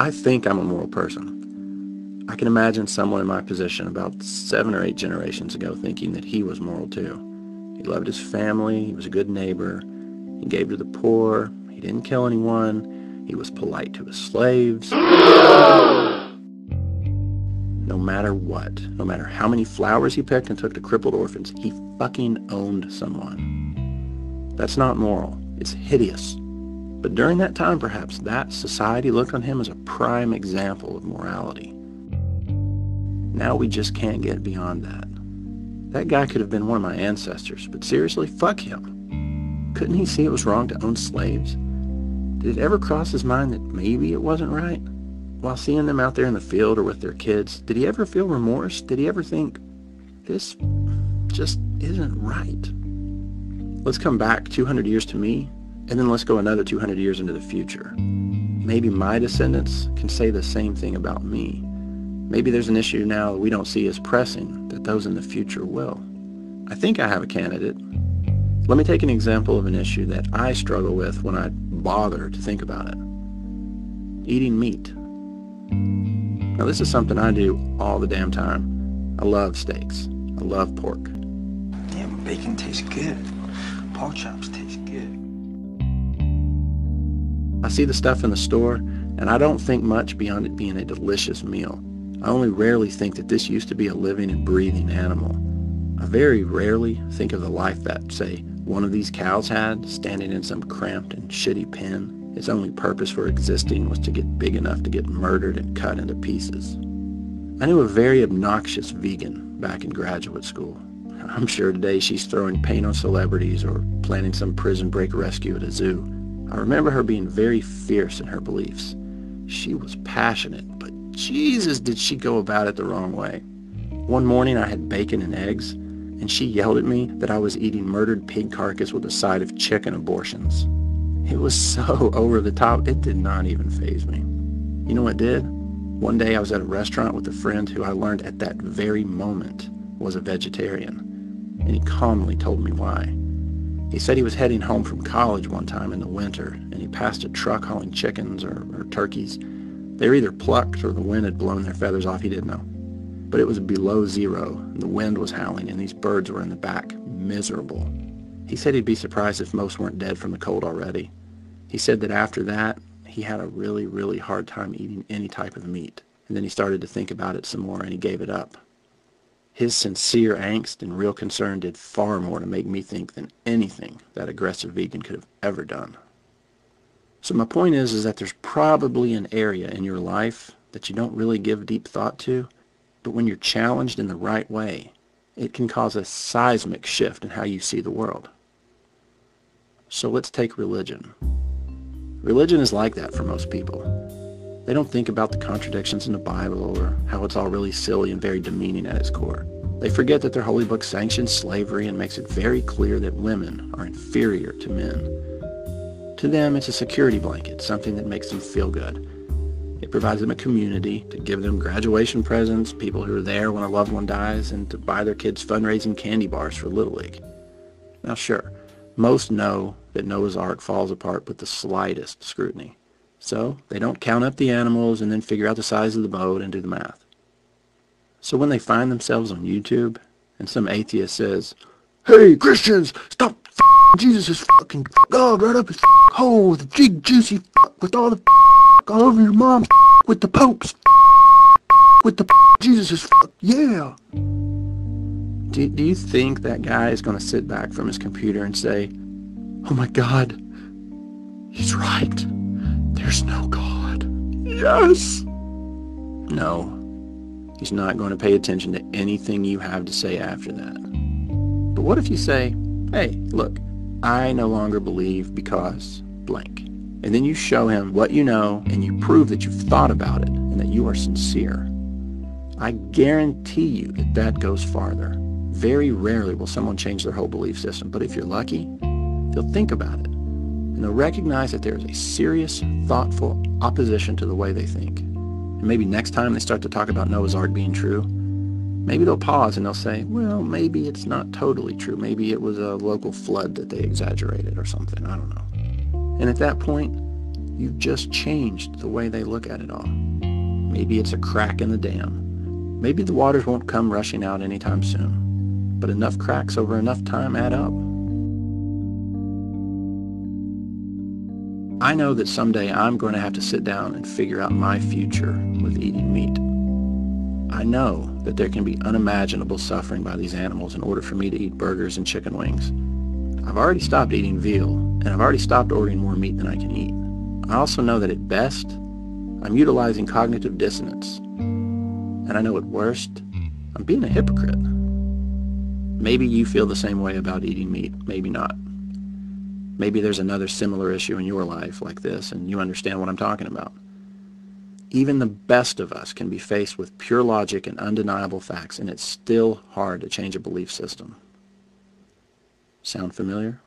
I think I'm a moral person. I can imagine someone in my position about seven or eight generations ago thinking that he was moral too. He loved his family, he was a good neighbor, he gave to the poor, he didn't kill anyone, he was polite to his slaves. No matter what, no matter how many flowers he picked and took to crippled orphans, he fucking owned someone. That's not moral. It's hideous. But during that time, perhaps, that society looked on him as a prime example of morality. Now we just can't get beyond that. That guy could have been one of my ancestors, but seriously, fuck him. Couldn't he see it was wrong to own slaves? Did it ever cross his mind that maybe it wasn't right? While seeing them out there in the field or with their kids, did he ever feel remorse? Did he ever think, this just isn't right? Let's come back 200 years to me, and then let's go another 200 years into the future. Maybe my descendants can say the same thing about me. Maybe there's an issue now that we don't see as pressing that those in the future will. I think I have a candidate. Let me take an example of an issue that I struggle with when I bother to think about it. Eating meat. Now this is something I do all the damn time. I love steaks. I love pork. Damn, bacon tastes good. Pork chops taste good. I see the stuff in the store, and I don't think much beyond it being a delicious meal. I only rarely think that this used to be a living and breathing animal. I very rarely think of the life that, say, one of these cows had, standing in some cramped and shitty pen. Its only purpose for existing was to get big enough to get murdered and cut into pieces. I knew a very obnoxious vegan back in graduate school. I'm sure today she's throwing paint on celebrities or planning some prison break rescue at a zoo. I remember her being very fierce in her beliefs. She was passionate, but Jesus, did she go about it the wrong way. One morning I had bacon and eggs, and she yelled at me that I was eating murdered pig carcass with a side of chicken abortions. It was so over the top, it did not even faze me. You know what did? One day I was at a restaurant with a friend who I learned at that very moment was a vegetarian, and he calmly told me why. He said he was heading home from college one time in the winter, and he passed a truck hauling chickens or, or turkeys, they were either plucked or the wind had blown their feathers off, he didn't know. But it was below zero, and the wind was howling, and these birds were in the back, miserable. He said he'd be surprised if most weren't dead from the cold already. He said that after that, he had a really, really hard time eating any type of meat. And then he started to think about it some more, and he gave it up. His sincere angst and real concern did far more to make me think than anything that aggressive vegan could have ever done. So my point is, is that there's probably an area in your life that you don't really give deep thought to, but when you're challenged in the right way, it can cause a seismic shift in how you see the world. So let's take religion. Religion is like that for most people. They don't think about the contradictions in the Bible or how it's all really silly and very demeaning at its core. They forget that their holy book sanctions slavery and makes it very clear that women are inferior to men to them, it's a security blanket, something that makes them feel good. It provides them a community to give them graduation presents, people who are there when a loved one dies, and to buy their kids fundraising candy bars for Little League. Now, sure, most know that Noah's Ark falls apart with the slightest scrutiny. So they don't count up the animals and then figure out the size of the boat and do the math. So when they find themselves on YouTube and some atheist says, Hey, Christians, stop Jesus is fucking God right up his hole with a big juicy with all the all over your mom's with the popes with the Jesus is yeah. Do, do you think that guy is going to sit back from his computer and say, Oh my God, he's right. There's no God. Yes. No, he's not going to pay attention to anything you have to say after that. But what if you say, hey, look, I no longer believe because blank. And then you show him what you know and you prove that you've thought about it and that you are sincere. I guarantee you that that goes farther. Very rarely will someone change their whole belief system, but if you're lucky, they'll think about it. And they'll recognize that there is a serious, thoughtful opposition to the way they think. And maybe next time they start to talk about Noah's Ark being true, maybe they'll pause and they'll say, well, maybe it's not totally true. Maybe it was a local flood that they exaggerated or something. I don't know. And at that point, You've just changed the way they look at it all. Maybe it's a crack in the dam. Maybe the waters won't come rushing out anytime soon. But enough cracks over enough time add up. I know that someday I'm going to have to sit down and figure out my future with eating meat. I know that there can be unimaginable suffering by these animals in order for me to eat burgers and chicken wings. I've already stopped eating veal, and I've already stopped ordering more meat than I can eat. I also know that at best, I'm utilizing cognitive dissonance. And I know at worst, I'm being a hypocrite. Maybe you feel the same way about eating meat, maybe not. Maybe there's another similar issue in your life like this, and you understand what I'm talking about. Even the best of us can be faced with pure logic and undeniable facts, and it's still hard to change a belief system. Sound familiar?